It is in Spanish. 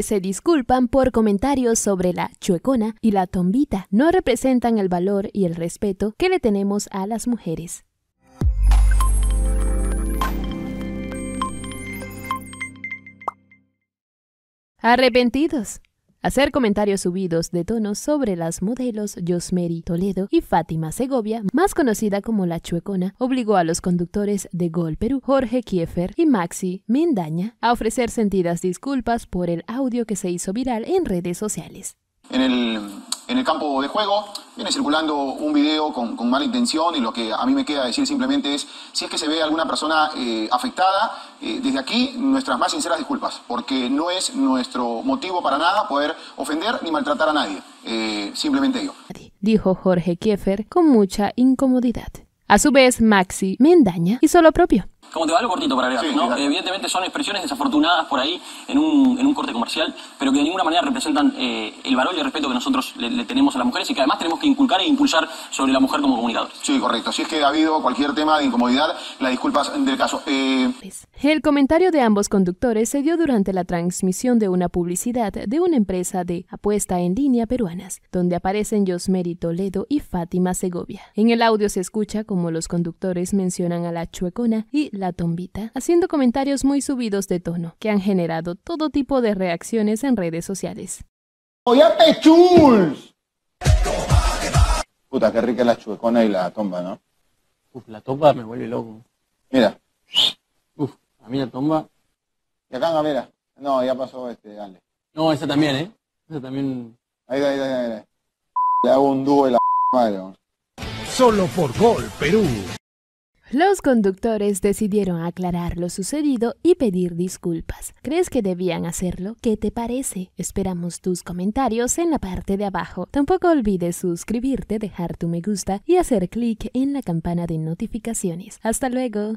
se disculpan por comentarios sobre la chuecona y la tombita. No representan el valor y el respeto que le tenemos a las mujeres. Arrepentidos. Hacer comentarios subidos de tono sobre las modelos Josmeri Toledo y Fátima Segovia, más conocida como La Chuecona, obligó a los conductores de Gol Perú, Jorge Kiefer y Maxi Mendaña, a ofrecer sentidas disculpas por el audio que se hizo viral en redes sociales. En el campo de juego viene circulando un video con, mala intención y lo que a mí me queda decir simplemente es, si es que se ve alguna persona eh, afectada, eh, desde aquí nuestras más sinceras disculpas, porque no es nuestro motivo para nada poder ofender ni maltratar a nadie, eh, simplemente ello. Dijo Jorge Kiefer con mucha incomodidad. A su vez, Maxi Mendaña hizo lo propio. Como te va algo cortito para agregar, ¿no? Evidentemente son expresiones desafortunadas por ahí en un, en un, corte comercial, pero que de ninguna manera representan eh, el valor y el respeto que nosotros le, le, tenemos a las mujeres y que además tenemos que inculcar e impulsar sobre la mujer como comunicadores. Sí, correcto. Si es que ha habido cualquier tema de incomodidad, las disculpas del caso. Eh... El comentario de ambos conductores se dio durante la transmisión de una publicidad de una empresa de apuesta en línea peruanas, donde aparecen Josmeri Toledo y Fátima Segovia. En el audio se escucha como los conductores mencionan a la chuecona y la tombita, haciendo comentarios muy subidos de tono, que han generado todo tipo de reacciones en redes sociales. ¡Oye, pechuls! Puta, qué rica la chuecona y la tomba, ¿no? Uf, la tomba me vuelve loco. Mira. Uf, a mí la tomba... Y acá, mira. No, ya pasó este, dale. No, esa también, ¿eh? Esa también... Ahí, ahí, ahí, ahí. Le hago un dúo de la madre. Solo por Gol Perú. Los conductores decidieron aclarar lo sucedido y pedir disculpas. ¿Crees que debían hacerlo? ¿Qué te parece? Esperamos tus comentarios en la parte de abajo. Tampoco olvides suscribirte, dejar tu me gusta y hacer clic en la campana de notificaciones. Hasta luego.